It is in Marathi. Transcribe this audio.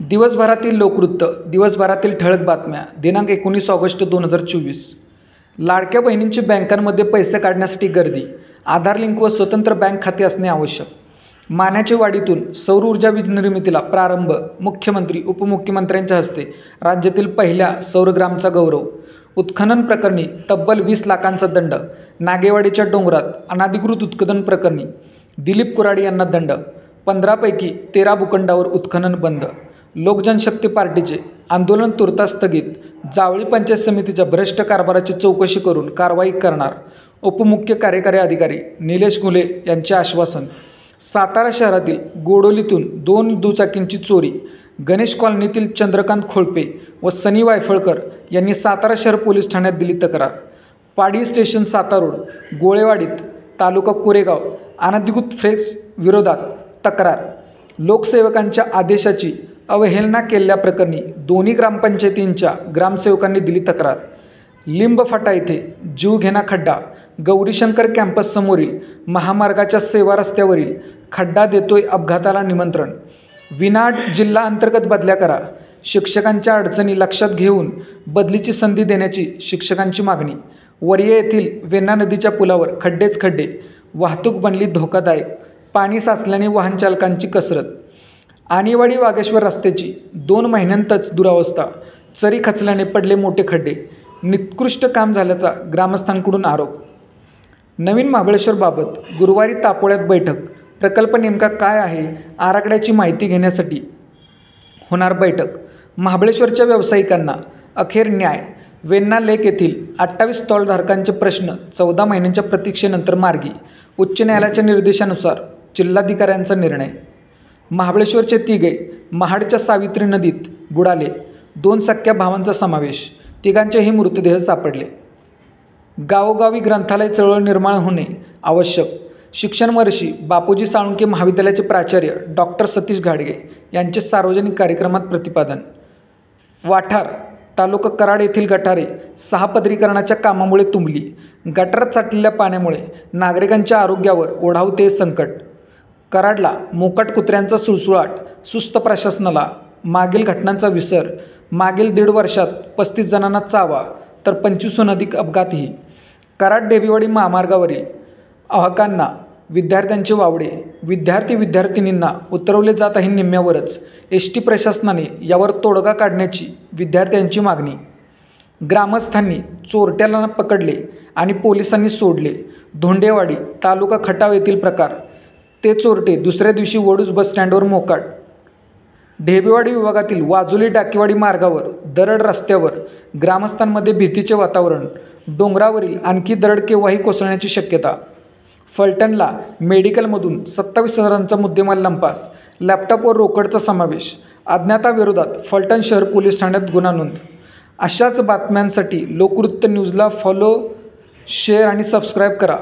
दिवसभरातील लोकवृत्त दिवसभरातील ठळक बातम्या दिनांक एकोणीस ऑगस्ट दोन हजार चोवीस. लाडक्या बहिणींची बँकांमध्ये पैसे काढण्यासाठी गर्दी आधार लिंक व स्वतंत्र बँक खाते असणे आवश्यक. मान्याच्या वाडीतून सौर ऊर्जा वीज निर्मितीला प्रारंभ मुख्यमंत्री उपमुख्यमंत्र्यांच्या हस्ते राज्यातील पहिल्या सौरग्रामचा गौरव. उत्खनन प्रकरणी तब्बल वीस लाखांचा दंड नागेवाडीच्या डोंगरात अनाधिकृत उत्खनन प्रकरणी दिलीप कुराडे यांना दंड पंधरापैकी तेरा भूखंडावर उत्खनन बंद. लोकजनशक्ती पार्टीचे आंदोलन तुर्तास स्थगित. जावळी पंचायत समितीच्या भ्रष्ट कारभाराची चौकशी करून कारवाई करणार उपमुख्य कार्यकारी अधिकारी निलेश गुले यांचे आश्वासन. सातारा शहरातील गोडोलीतून दोन दुचाकींची चोरी गणेश कॉलनीतील चंद्रकांत खोळपे व सनी वायफळकर यांनी सातारा शहर पोलीस ठाण्यात दिली तक्रार. पाडी स्टेशन सातारूड गोळेवाडीत तालुका कोरेगाव अनधिकृत फ्रेक्स विरोधात तक्रार. लोकसेवकांच्या आदेशाची अवहेलना केल्याप्रकरणी दोन्ही ग्रामपंचायतींच्या ग्रामसेवकांनी दिली तक्रार. लिंबफाटा येथे जीवघेणा खड्डा गौरीशंकर कॅम्पससमोरील महामार्गाच्या सेवा रस्त्यावरील खड्डा देतोय अपघाताला निमंत्रण. विनाड जिल्हा अंतर्गत बदल्या करा. शिक्षकांच्या अडचणी लक्षात घेऊन बदलीची संधी देण्याची शिक्षकांची मागणी. वरिये येथील वेण्णा नदीच्या पुलावर खड्डेच खड्डे. वाहतूक बनली धोकादायक. पाणी साचल्याने वाहनचालकांची कसरत. आणीवाडी वागेश्वर रस्त्याची दोन महिन्यांतच दुरावस्था. चरी खचल्याने पडले मोठे खड्डे. निकृष्ट काम झाल्याचा ग्रामस्थांकडून आरोप. नवीन महाबळेश्वरबाबत गुरुवारी तापोळ्यात बैठक. प्रकल्प नेमका काय आहे आराखड्याची माहिती घेण्यासाठी होणार बैठक. महाबळेश्वरच्या व्यावसायिकांना अखेर न्याय. वेन्ना लेक येथील अठ्ठावीस स्टॉलधारकांचे प्रश्न चौदा महिन्यांच्या प्रतीक्षेनंतर मार्गी. उच्च न्यायालयाच्या निर्देशानुसार जिल्हाधिकाऱ्यांचा निर्णय. महाबळेश्वरचे तिघे महाडच्या सावित्री नदीत बुडाले. दोन सख्या भावांचा समावेश. तिघांचेही मृतदेह सापडले. गावोगावी ग्रंथालय चळवळ निर्माण होणे आवश्यक. शिक्षण वर्षी बापूजी साळुंके महाविद्यालयाचे प्राचार्य डॉक्टर सतीश घाडगे यांचे सार्वजनिक कार्यक्रमात प्रतिपादन. वाठार तालुका कराड येथील गटारे सहा पदरीकरणाच्या कामामुळे तुंबली. गटारात साठलेल्या पाण्यामुळे नागरिकांच्या आरोग्यावर ओढावते संकट. कराडला मोकाट कुत्र्यांचा सुळसुळाट सुस्त प्रशासनाला मागील घटनांचा विसर मागील दीड वर्षात पस्तीस जणांना चावा तर पंचवीसहून अधिक अपघातही. कराड डेबीवाडी महामार्गावरील अहकांना विद्यार्थ्यांचे वावडे विद्यार्थी विद्यार्थिनींना उतरवले जात आहे निम्म्यावरच. एस टी प्रशासनाने यावर तोडगा काढण्याची विद्यार्थ्यांची मागणी. ग्रामस्थांनी चोरट्याला पकडले आणि पोलिसांनी सोडले. धोंडेवाडी तालुका खटाव येथील प्रकार. ते चोरटे दुसऱ्या दिवशी वडूज बसस्टँडवर मोकाट. ढेबेवाडी विभागातील वाजोली टाकेवाडी मार्गावर दरड रस्त्यावर ग्रामस्थांमध्ये भीतीचे वातावरण डोंगरावरील आणखी दरड केव्हाही कोसळण्याची शक्यता. फलटणला मेडिकलमधून सत्तावीस हजारांचा मुद्देमाल लंपास लॅपटॉपवर रोकडचा समावेश अज्ञाताविरोधात फलटण शहर पोलीस ठाण्यात गुन्हा नोंद. अशाच बातम्यांसाठी लोकवृत्त न्यूजला फॉलो शेअर आणि सबस्क्राईब करा.